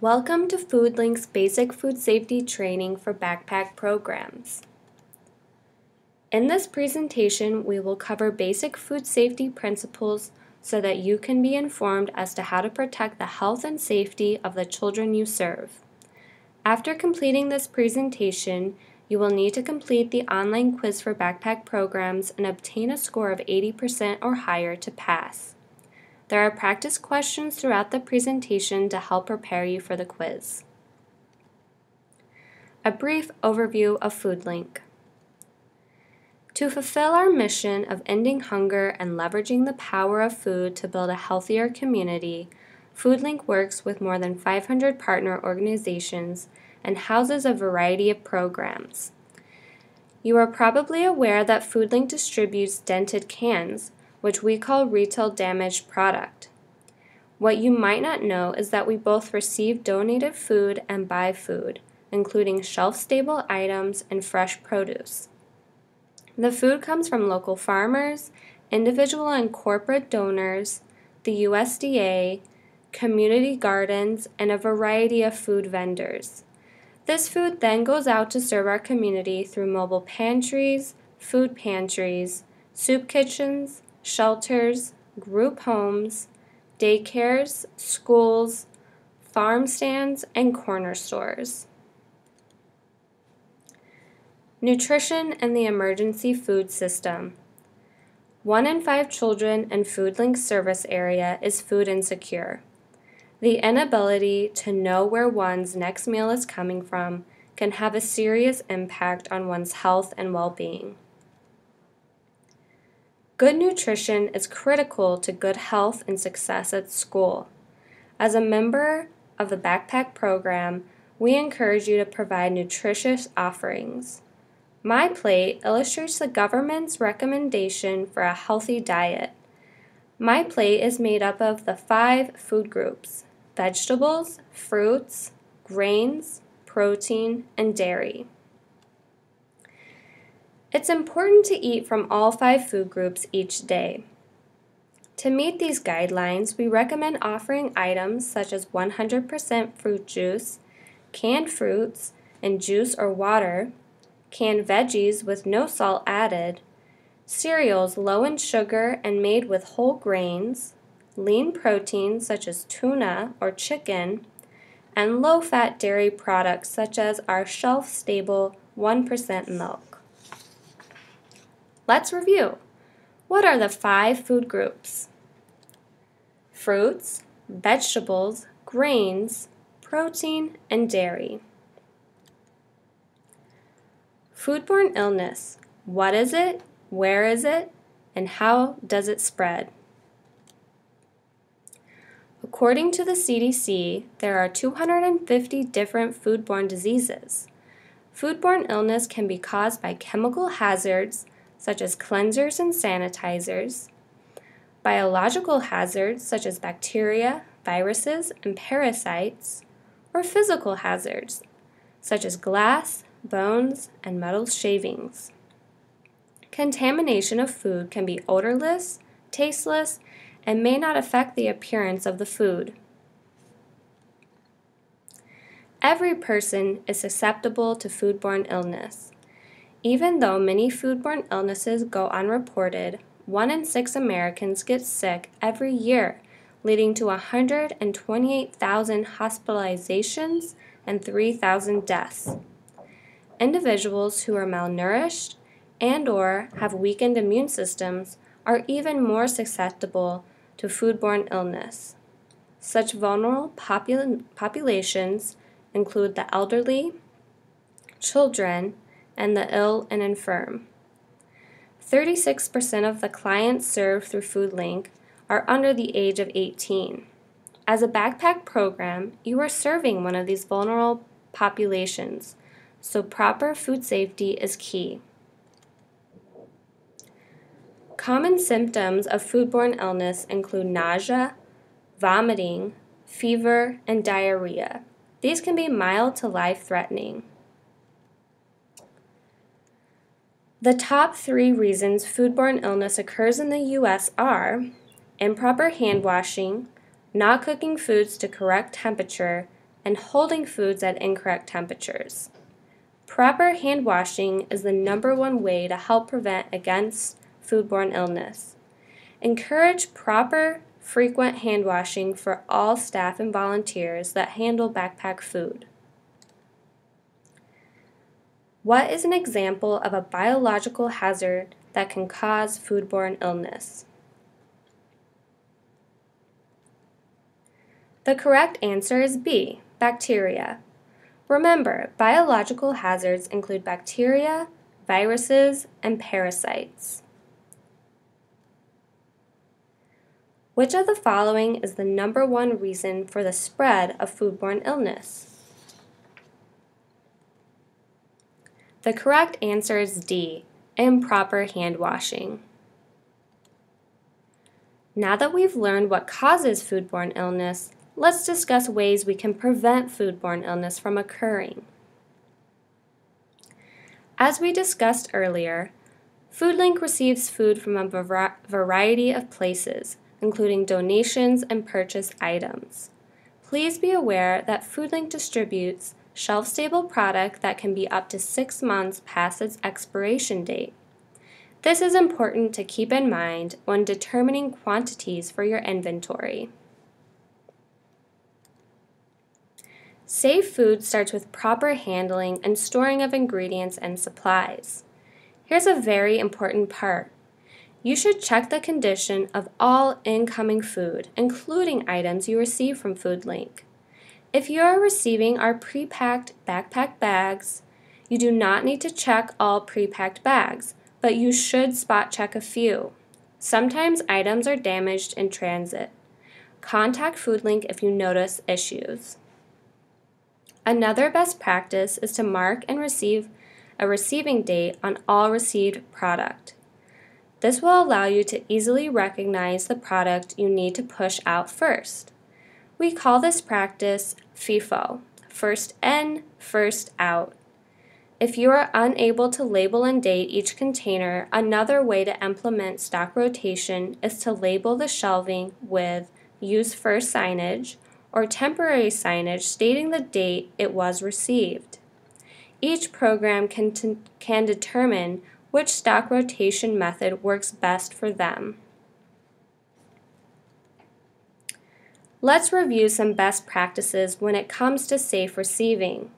Welcome to FoodLink's Basic Food Safety Training for Backpack Programs. In this presentation, we will cover basic food safety principles so that you can be informed as to how to protect the health and safety of the children you serve. After completing this presentation, you will need to complete the online quiz for backpack programs and obtain a score of 80% or higher to pass. There are practice questions throughout the presentation to help prepare you for the quiz. A brief overview of FoodLink. To fulfill our mission of ending hunger and leveraging the power of food to build a healthier community, FoodLink works with more than 500 partner organizations and houses a variety of programs. You are probably aware that FoodLink distributes dented cans, which we call retail damaged product. What you might not know is that we both receive donated food and buy food, including shelf stable items and fresh produce. The food comes from local farmers, individual and corporate donors, the USDA, community gardens, and a variety of food vendors. This food then goes out to serve our community through mobile pantries, food pantries, soup kitchens, shelters, group homes, daycares, schools, farm stands, and corner stores. Nutrition and the emergency food system. One in five children in FoodLink service area is food insecure. The inability to know where one's next meal is coming from can have a serious impact on one's health and well being. Good nutrition is critical to good health and success at school. As a member of the Backpack program, we encourage you to provide nutritious offerings. My Plate illustrates the government's recommendation for a healthy diet. My Plate is made up of the five food groups vegetables, fruits, grains, protein, and dairy. It's important to eat from all five food groups each day. To meet these guidelines, we recommend offering items such as 100% fruit juice, canned fruits and juice or water, canned veggies with no salt added, cereals low in sugar and made with whole grains, lean proteins such as tuna or chicken, and low fat dairy products such as our shelf stable 1% milk. Let's review. What are the five food groups? Fruits, vegetables, grains, protein, and dairy. Foodborne illness. What is it? Where is it? And how does it spread? According to the CDC, there are 250 different foodborne diseases. Foodborne illness can be caused by chemical hazards such as cleansers and sanitizers, biological hazards such as bacteria, viruses, and parasites, or physical hazards such as glass, bones, and metal shavings. Contamination of food can be odorless, tasteless, and may not affect the appearance of the food. Every person is susceptible to foodborne illness. Even though many foodborne illnesses go unreported, one in six Americans get sick every year, leading to 128,000 hospitalizations and 3,000 deaths. Individuals who are malnourished and or have weakened immune systems are even more susceptible to foodborne illness. Such vulnerable popul- populations include the elderly, children, and the ill and infirm. 36% of the clients served through FoodLink are under the age of 18. As a backpack program, you are serving one of these vulnerable populations, so proper food safety is key. Common symptoms of foodborne illness include nausea, vomiting, fever, and diarrhea. These can be mild to life threatening. The top three reasons foodborne illness occurs in the U.S. are improper hand washing, not cooking foods to correct temperature, and holding foods at incorrect temperatures. Proper hand washing is the number one way to help prevent against foodborne illness. Encourage proper, frequent hand washing for all staff and volunteers that handle backpack food. What is an example of a biological hazard that can cause foodborne illness? The correct answer is B, bacteria. Remember, biological hazards include bacteria, viruses, and parasites. Which of the following is the number one reason for the spread of foodborne illness? The correct answer is D, improper hand washing. Now that we've learned what causes foodborne illness, let's discuss ways we can prevent foodborne illness from occurring. As we discussed earlier, FoodLink receives food from a variety of places, including donations and purchased items. Please be aware that FoodLink distributes shelf-stable product that can be up to six months past its expiration date. This is important to keep in mind when determining quantities for your inventory. Safe food starts with proper handling and storing of ingredients and supplies. Here's a very important part. You should check the condition of all incoming food, including items you receive from FoodLink. If you are receiving our pre-packed backpack bags, you do not need to check all pre-packed bags, but you should spot check a few. Sometimes items are damaged in transit. Contact FoodLink if you notice issues. Another best practice is to mark and receive a receiving date on all received product. This will allow you to easily recognize the product you need to push out first. We call this practice FIFO, first in, first out. If you are unable to label and date each container, another way to implement stock rotation is to label the shelving with use first signage or temporary signage stating the date it was received. Each program can, can determine which stock rotation method works best for them. Let's review some best practices when it comes to safe receiving.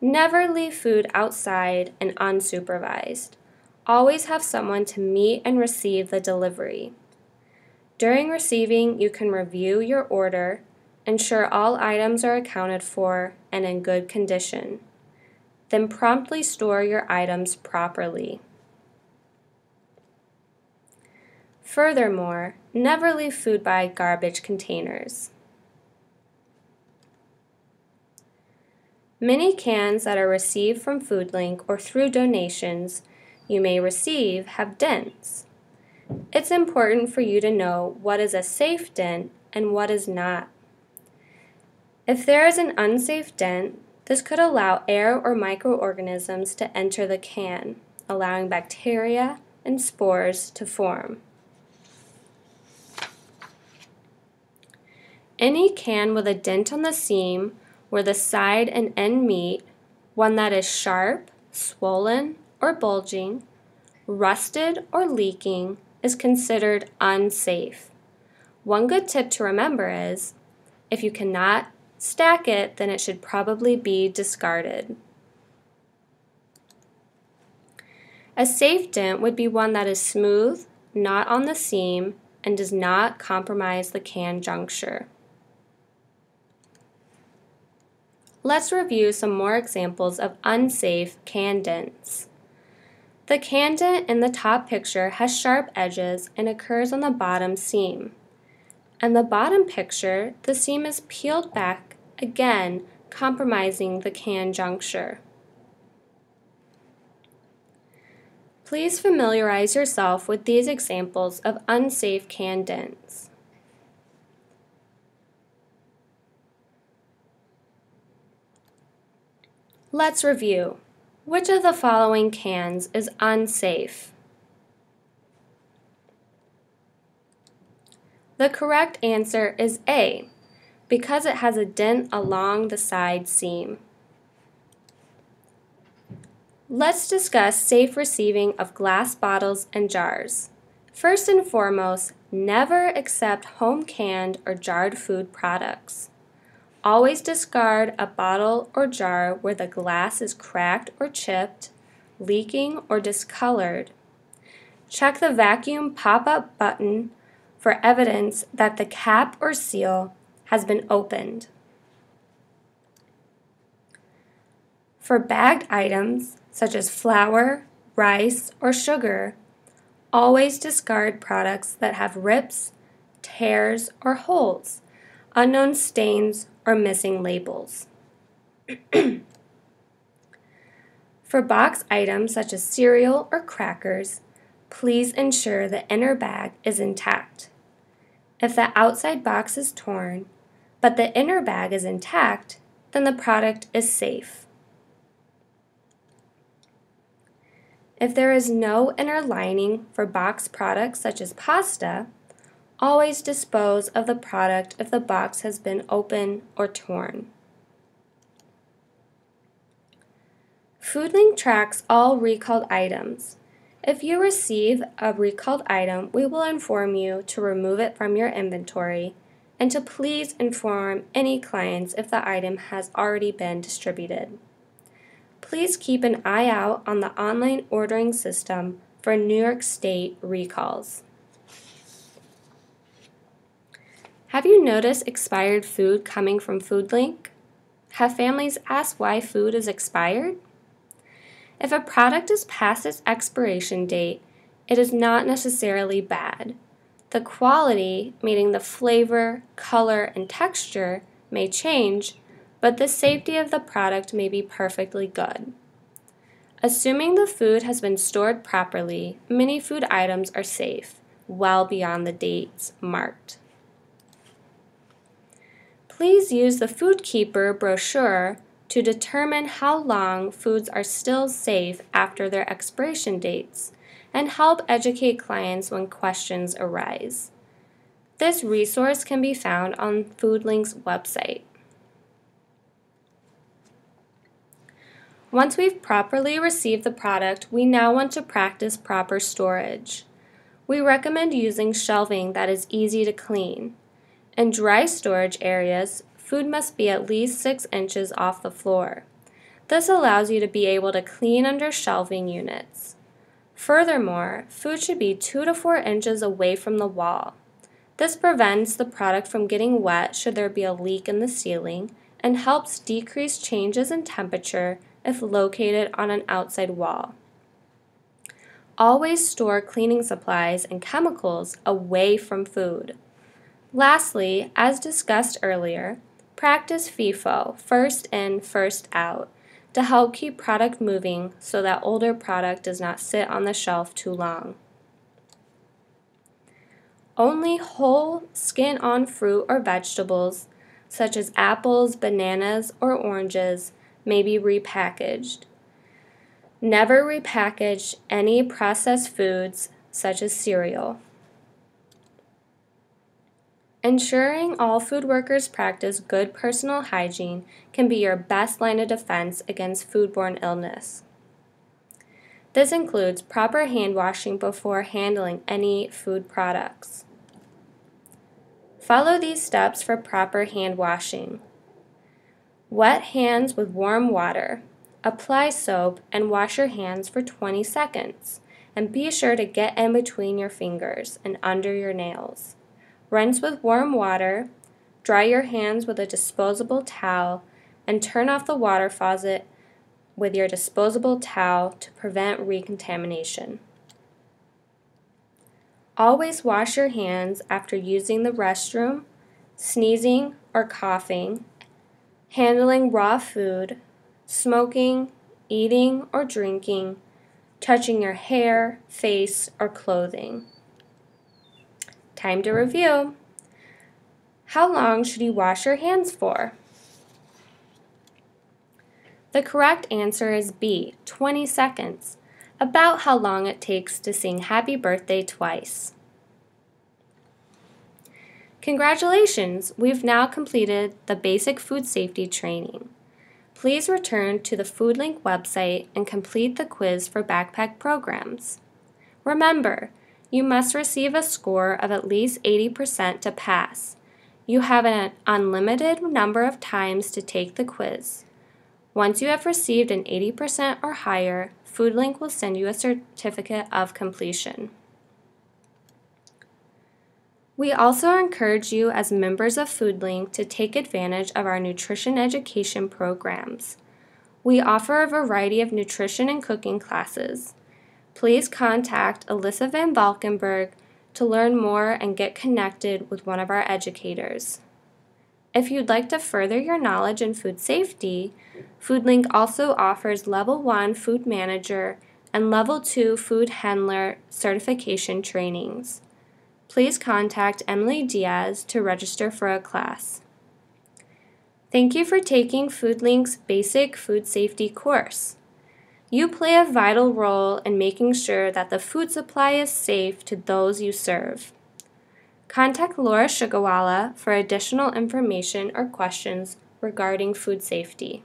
Never leave food outside and unsupervised. Always have someone to meet and receive the delivery. During receiving, you can review your order, ensure all items are accounted for and in good condition. Then promptly store your items properly. Furthermore, never leave food by garbage containers. Many cans that are received from FoodLink or through donations you may receive have dents. It's important for you to know what is a safe dent and what is not. If there is an unsafe dent, this could allow air or microorganisms to enter the can, allowing bacteria and spores to form. Any can with a dent on the seam where the side and end meet, one that is sharp, swollen, or bulging, rusted, or leaking, is considered unsafe. One good tip to remember is if you cannot stack it, then it should probably be discarded. A safe dent would be one that is smooth, not on the seam, and does not compromise the can juncture. Let's review some more examples of unsafe can dents. The can dent in the top picture has sharp edges and occurs on the bottom seam. In the bottom picture, the seam is peeled back, again compromising the can juncture. Please familiarize yourself with these examples of unsafe can Let's review. Which of the following cans is unsafe? The correct answer is A. because it has a dent along the side seam. Let's discuss safe receiving of glass bottles and jars. First and foremost, never accept home canned or jarred food products. Always discard a bottle or jar where the glass is cracked or chipped, leaking, or discolored. Check the vacuum pop up button for evidence that the cap or seal has been opened. For bagged items such as flour, rice, or sugar, always discard products that have rips, tears, or holes, unknown stains, or missing labels. For box items such as cereal or crackers, please ensure the inner bag is intact. If the outside box is torn, but the inner bag is intact, then the product is safe. If there is no inner lining for box products such as pasta, always dispose of the product if the box has been open or torn. FoodLink tracks all recalled items. If you receive a recalled item, we will inform you to remove it from your inventory and to please inform any clients if the item has already been distributed. Please keep an eye out on the online ordering system for New York State recalls. Have you noticed expired food coming from FoodLink? Have families asked why food is expired? If a product is past its expiration date, it is not necessarily bad. The quality, meaning the flavor, color, and texture, may change, but the safety of the product may be perfectly good. Assuming the food has been stored properly, many food items are safe, well beyond the dates marked. Please use the Food Keeper brochure to determine how long foods are still safe after their expiration dates and help educate clients when questions arise. This resource can be found on FoodLink's website. Once we've properly received the product, we now want to practice proper storage. We recommend using shelving that is easy to clean. In dry storage areas, food must be at least 6 inches off the floor. This allows you to be able to clean under shelving units. Furthermore, food should be 2 to 4 inches away from the wall. This prevents the product from getting wet should there be a leak in the ceiling and helps decrease changes in temperature if located on an outside wall. Always store cleaning supplies and chemicals away from food. Lastly, as discussed earlier, practice FIFO, first in, first out, to help keep product moving so that older product does not sit on the shelf too long. Only whole skin on fruit or vegetables, such as apples, bananas, or oranges, may be repackaged. Never repackage any processed foods, such as cereal. Ensuring all food workers practice good personal hygiene can be your best line of defense against foodborne illness. This includes proper hand washing before handling any food products. Follow these steps for proper hand washing. Wet hands with warm water. Apply soap and wash your hands for 20 seconds. And be sure to get in between your fingers and under your nails. Rinse with warm water, dry your hands with a disposable towel, and turn off the water faucet with your disposable towel to prevent recontamination. Always wash your hands after using the restroom, sneezing or coughing, handling raw food, smoking, eating or drinking, touching your hair, face, or clothing. Time to review. How long should you wash your hands for? The correct answer is B, 20 seconds, about how long it takes to sing happy birthday twice. Congratulations! We've now completed the basic food safety training. Please return to the FoodLink website and complete the quiz for backpack programs. Remember, you must receive a score of at least 80% to pass. You have an unlimited number of times to take the quiz. Once you have received an 80% or higher, FoodLink will send you a certificate of completion. We also encourage you as members of FoodLink to take advantage of our nutrition education programs. We offer a variety of nutrition and cooking classes. Please contact Alyssa Van Valkenburg to learn more and get connected with one of our educators. If you'd like to further your knowledge in food safety, FoodLink also offers Level 1 Food Manager and Level 2 Food Handler certification trainings please contact Emily Diaz to register for a class. Thank you for taking FoodLink's Basic Food Safety course. You play a vital role in making sure that the food supply is safe to those you serve. Contact Laura Sugawala for additional information or questions regarding food safety.